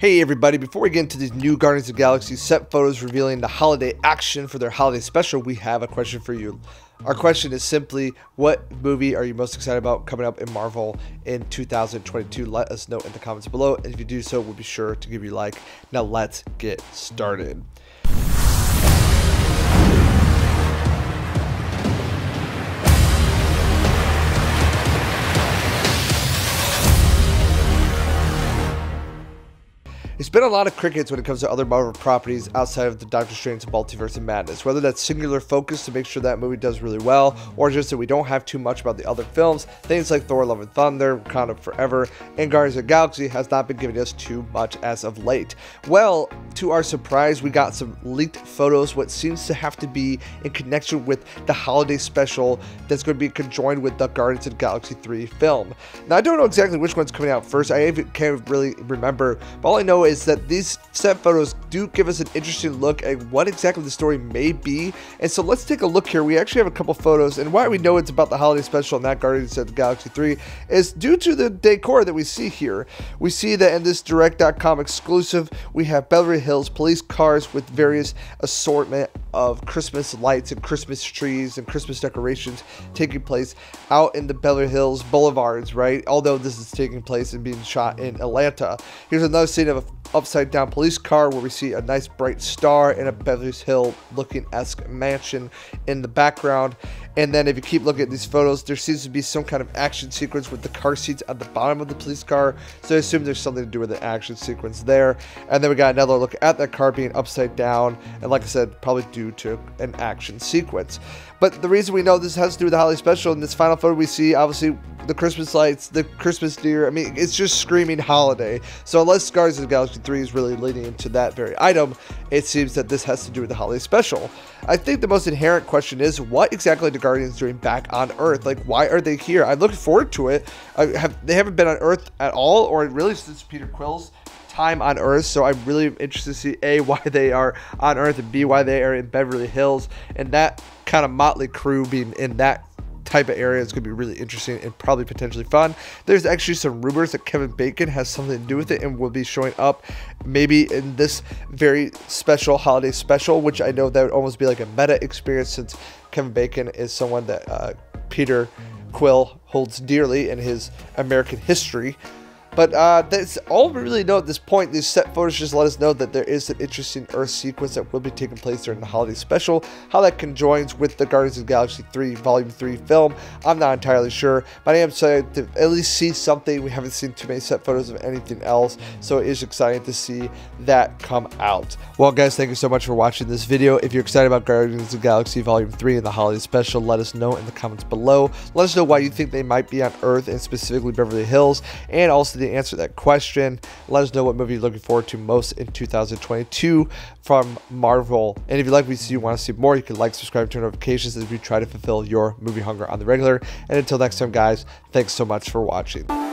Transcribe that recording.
Hey everybody, before we get into these new Guardians of Galaxy set photos revealing the holiday action for their holiday special, we have a question for you. Our question is simply, what movie are you most excited about coming up in Marvel in 2022? Let us know in the comments below, and if you do so, we'll be sure to give you a like. Now let's get started. It's been a lot of crickets when it comes to other Marvel properties outside of the Doctor Strange Multiverse of Madness, whether that's singular focus to make sure that movie does really well, or just that we don't have too much about the other films. Things like Thor Love and Thunder, Wakanda Forever, and Guardians of the Galaxy has not been giving us too much as of late. Well, to our surprise, we got some leaked photos, what seems to have to be in connection with the holiday special that's going to be conjoined with the Guardians of the Galaxy 3 film. Now, I don't know exactly which one's coming out first. I can't really remember, but all I know is that these set photos do give us an interesting look at what exactly the story may be. And so let's take a look here. We actually have a couple photos, and why we know it's about the holiday special and that Guardians of the Galaxy 3 is due to the decor that we see here. We see that in this Direct.com exclusive, we have Beverly Hills police cars with various assortment of Christmas lights and Christmas trees and Christmas decorations taking place out in the Beverly Hills boulevards, right? Although this is taking place and being shot in Atlanta. Here's another scene of a upside down police car where we see a nice bright star and a Beverly Hill looking esque mansion in the background. And then if you keep looking at these photos, there seems to be some kind of action sequence with the car seats at the bottom of the police car. So I assume there's something to do with the action sequence there. And then we got another look at that car being upside down. And like I said, probably due to an action sequence. But the reason we know this has to do with the holiday special in this final photo we see, obviously, the Christmas lights, the Christmas deer. I mean, it's just screaming holiday. So unless Scars of the Galaxy 3 is really leading into that very item, it seems that this has to do with the holiday special. I think the most inherent question is, what exactly are the Guardians doing back on Earth? Like, why are they here? I look forward to it. Have They haven't been on Earth at all, or really since Peter Quill's time on Earth. So I'm really interested to see A, why they are on Earth, and B, why they are in Beverly Hills. And that kind of motley crew being in that type of area is going to be really interesting and probably potentially fun. There's actually some rumors that Kevin Bacon has something to do with it and will be showing up maybe in this very special holiday special, which I know that would almost be like a meta experience since Kevin Bacon is someone that uh, Peter Quill holds dearly in his American history. But uh, that's all we really know at this point. These set photos just let us know that there is an interesting Earth sequence that will be taking place during the holiday special. How that conjoins with the Guardians of the Galaxy 3 Volume 3 film, I'm not entirely sure. But I am excited to at least see something. We haven't seen too many set photos of anything else. So it is exciting to see that come out. Well, guys, thank you so much for watching this video. If you're excited about Guardians of the Galaxy Volume 3 and the holiday special, let us know in the comments below. Let us know why you think they might be on Earth and specifically Beverly Hills. And also the answer that question. Let us know what movie you're looking forward to most in 2022 from Marvel. And if you like what you see, you want to see more, you can like, subscribe, turn notifications as we try to fulfill your movie hunger on the regular. And until next time, guys, thanks so much for watching.